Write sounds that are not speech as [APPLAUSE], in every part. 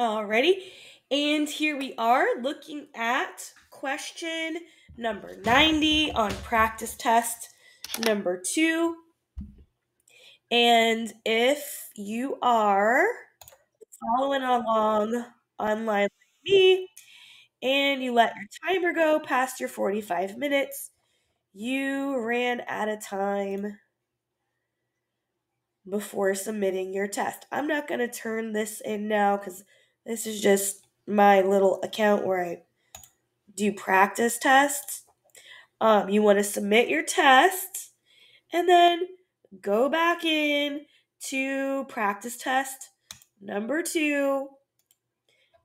Alrighty, and here we are looking at question number 90 on practice test number two. And if you are following along online like me and you let your timer go past your 45 minutes, you ran out of time before submitting your test. I'm not going to turn this in now because this is just my little account where I do practice tests. Um, you want to submit your tests and then go back in to practice test number two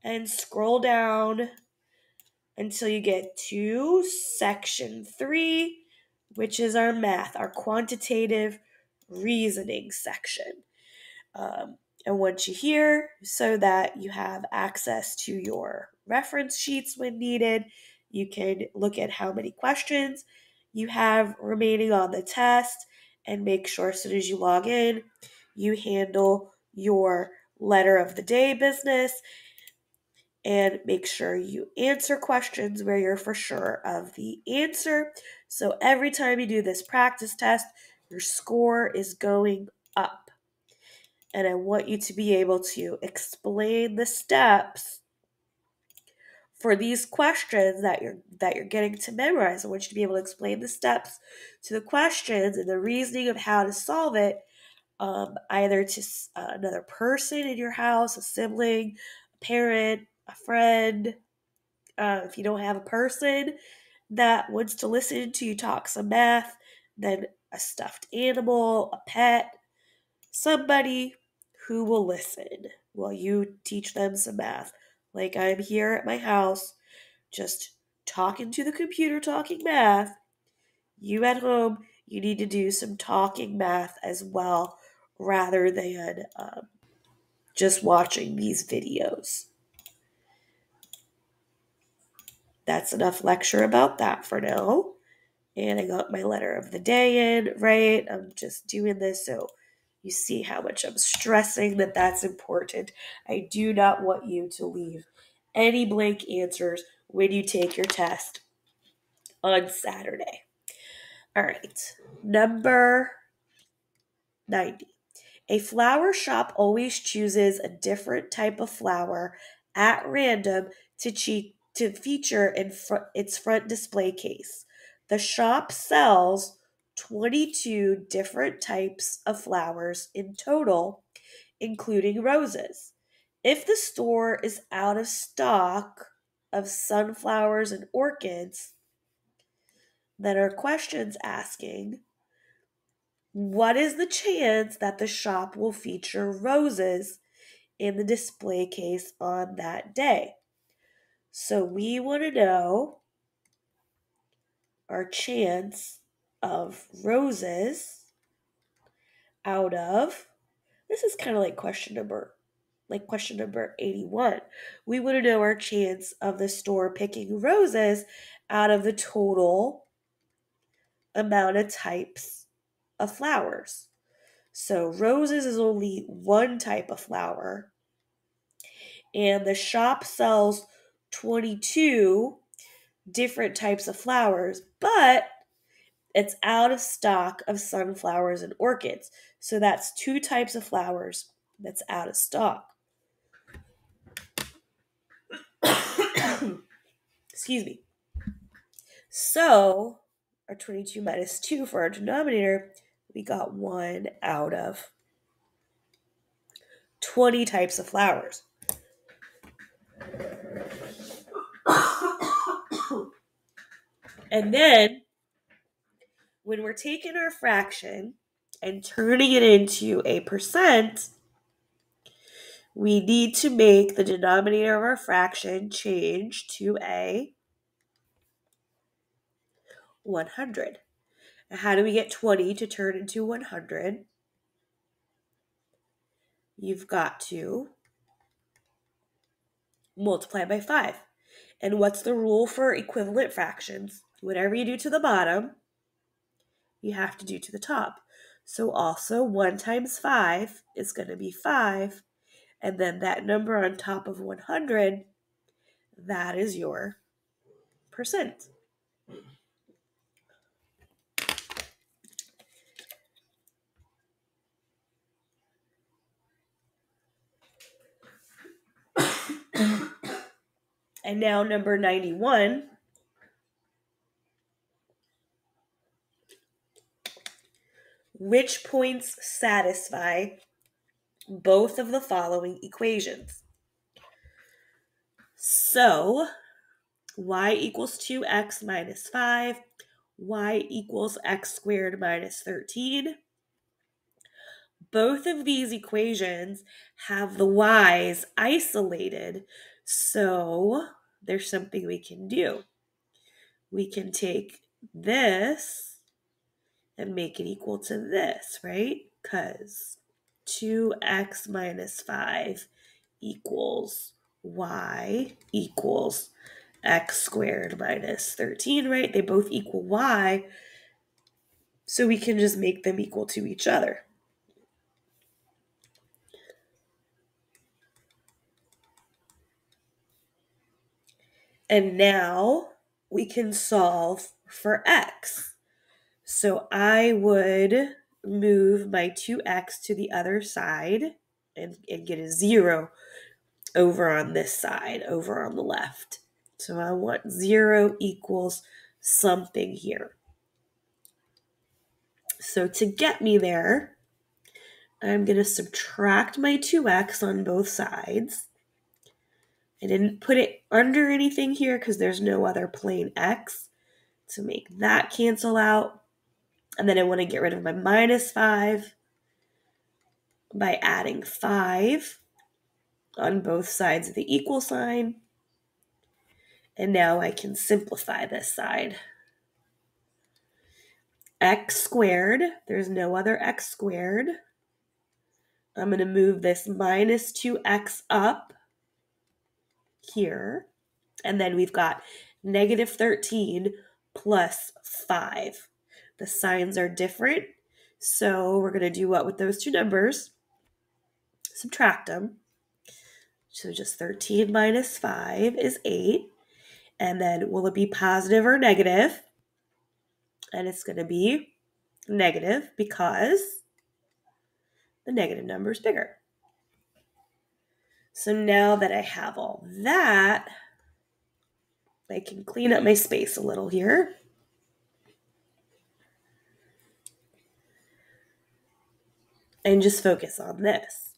and scroll down until you get to section three, which is our math, our quantitative reasoning section. Um, I once you here so that you have access to your reference sheets when needed. You can look at how many questions you have remaining on the test and make sure as soon as you log in, you handle your letter of the day business and make sure you answer questions where you're for sure of the answer. So every time you do this practice test, your score is going up. And I want you to be able to explain the steps for these questions that you're that you're getting to memorize. I want you to be able to explain the steps to the questions and the reasoning of how to solve it, um, either to uh, another person in your house, a sibling, a parent, a friend. Uh, if you don't have a person that wants to listen to you talk some math, then a stuffed animal, a pet, somebody who will listen while you teach them some math. Like I'm here at my house, just talking to the computer, talking math. You at home, you need to do some talking math as well, rather than um, just watching these videos. That's enough lecture about that for now. And I got my letter of the day in, right? I'm just doing this so you see how much I'm stressing that that's important. I do not want you to leave any blank answers when you take your test on Saturday. All right, number 90. A flower shop always chooses a different type of flower at random to, cheat, to feature in fr- its front display case. The shop sells 22 different types of flowers in total, including roses. If the store is out of stock of sunflowers and orchids, then our questions asking what is the chance that the shop will feature roses in the display case on that day? So we want to know our chance of roses out of this is kind of like question number like question number 81 we want to know our chance of the store picking roses out of the total amount of types of flowers. So roses is only one type of flower and the shop sells 22 different types of flowers but it's out of stock of sunflowers and orchids. So that's two types of flowers that's out of stock. [COUGHS] Excuse me. So, our 22 minus 2 for our denominator, we got 1 out of 20 types of flowers. [COUGHS] and then when we're taking our fraction and turning it into a percent, we need to make the denominator of our fraction change to a 100. Now, how do we get 20 to turn into 100? You've got to multiply by 5. And what's the rule for equivalent fractions? Whatever you do to the bottom, you have to do to the top. So also 1 times 5 is going to be 5, And then that number on top of 100, that is your percent. [COUGHS] and now number 91 which points satisfy both of the following equations. So, y equals 2x minus 5, y equals x squared minus 13. Both of these equations have the y's isolated, so there's something we can do. We can take this and make it equal to this, right? Because 2x minus 5 equals y equals x squared minus 13, right? They both equal y. So we can just make them equal to each other. And now we can solve for x. So I would move my 2x to the other side and, and get a 0 over on this side, over on the left. So I want 0 equals something here. So to get me there, I'm going to subtract my 2x on both sides. I didn't put it under anything here because there's no other plain x to make that cancel out. And then I want to get rid of my minus 5 by adding 5 on both sides of the equal sign. And now I can simplify this side. x squared, there's no other x squared. I'm going to move this minus 2x up here. And then we've got negative 13 plus 5. The signs are different. So we're going to do what with those two numbers? Subtract them. So just 13 minus 5 is 8. And then will it be positive or negative? And it's going to be negative because the negative number is bigger. So now that I have all that, I can clean up my space a little here. And just focus on this.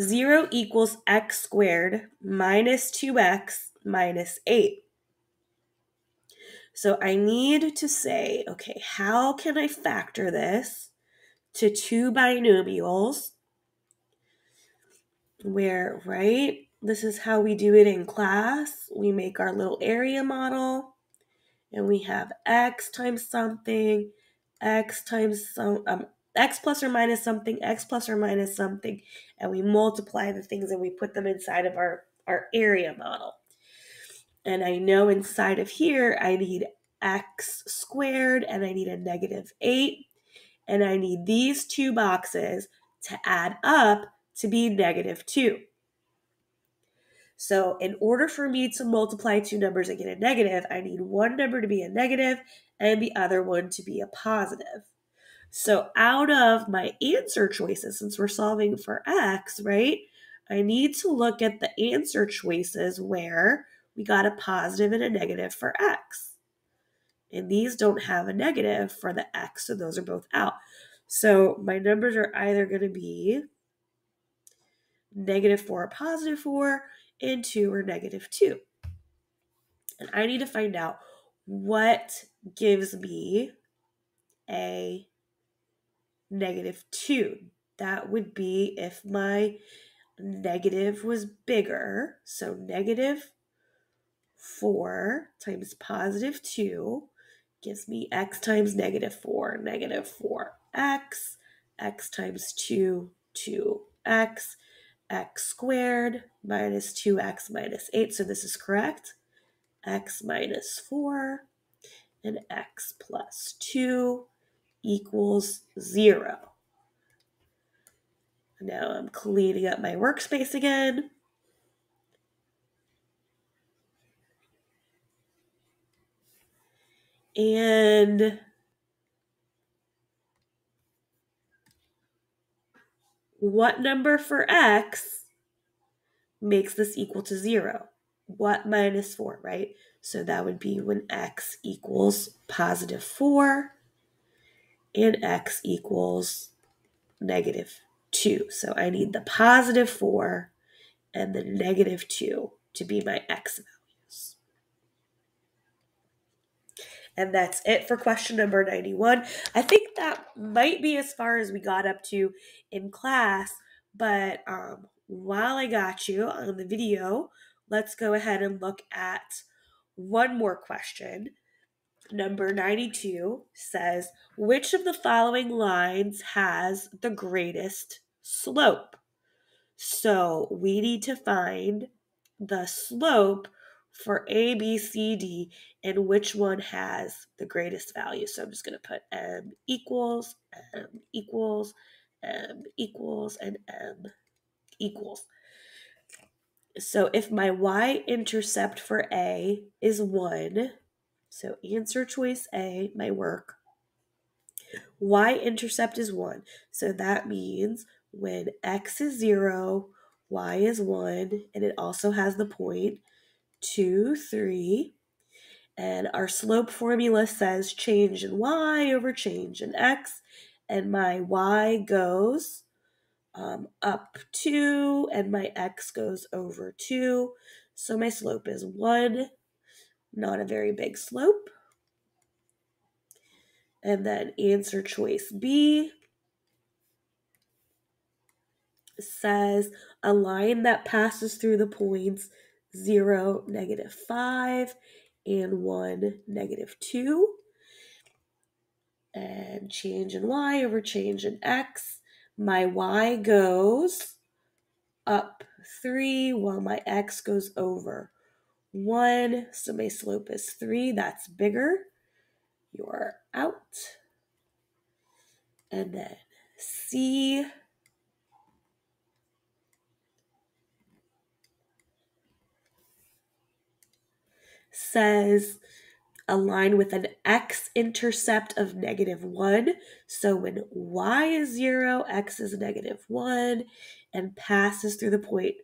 0 equals x squared minus 2x minus 8. So I need to say, okay, how can I factor this to two binomials where, right, this is how we do it in class. We make our little area model and we have x times something, x times some, um, x plus or minus something, x plus or minus something, and we multiply the things and we put them inside of our, our area model. And I know inside of here I need x squared and I need a negative 8. And I need these two boxes to add up to be negative 2. So in order for me to multiply two numbers and get a negative, I need one number to be a negative and the other one to be a positive. So out of my answer choices, since we're solving for x, right, I need to look at the answer choices where we got a positive and a negative for x. And these don't have a negative for the x, so those are both out. So my numbers are either going to be negative 4 or positive 4, and 2 or negative 2. And I need to find out what gives me a negative 2. That would be if my negative was bigger. So negative 4 times positive 2 gives me x times negative 4, negative 4x, x times 2, 2x, x squared minus 2x minus 8. So this is correct. x minus 4 and x plus 2 equals 0. Now I'm cleaning up my workspace again. And what number for x makes this equal to 0? What minus 4, right? So that would be when x equals positive 4 and x equals negative 2. So I need the positive 4 and the negative 2 to be my x values. And that's it for question number 91. I think that might be as far as we got up to in class, but um, while I got you on the video, let's go ahead and look at one more question. Number 92 says, Which of the following lines has the greatest slope? So we need to find the slope for A, B, C, D, and which one has the greatest value. So I'm just going to put M equals, M equals, M equals, and M equals. So if my y-intercept for A is 1, so answer choice A, my work, y-intercept is 1. So that means when x is 0, y is 1, and it also has the point 2, 3. And our slope formula says change in y over change in x. And my y goes um, up 2 and my x goes over 2. So my slope is 1, not a very big slope. And then answer choice B says a line that passes through the points 0, negative 5, and 1, negative 2. And change in y over change in x my y goes up 3 while my x goes over 1. So my slope is 3. That's bigger. You're out. And then C. says a line with an x-intercept of negative 1. So when y is 0, x is negative 1, and passes through the point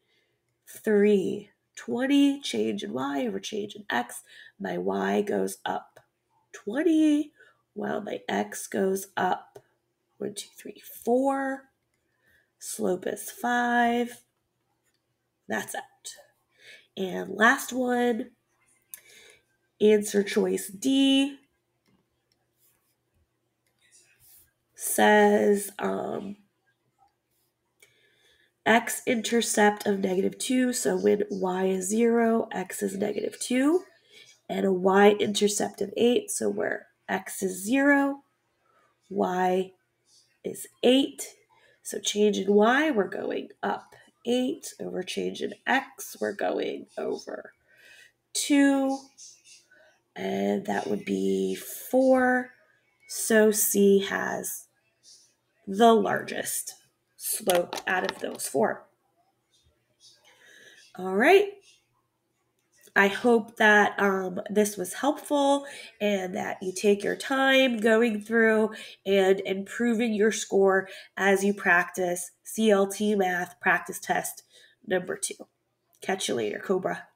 3. 20, change in y over change in x. My y goes up 20, while my x goes up 1, 2, 3, 4. Slope is 5. That's out. And last one Answer choice D says um, x intercept of negative 2. So when y is 0, x is negative 2. And a y intercept of 8. So where x is 0, y is 8. So change in y, we're going up 8. Over change in x, we're going over 2 and that would be four. So C has the largest slope out of those four. All right. I hope that um, this was helpful and that you take your time going through and improving your score as you practice CLT Math practice test number two. Catch you later, Cobra.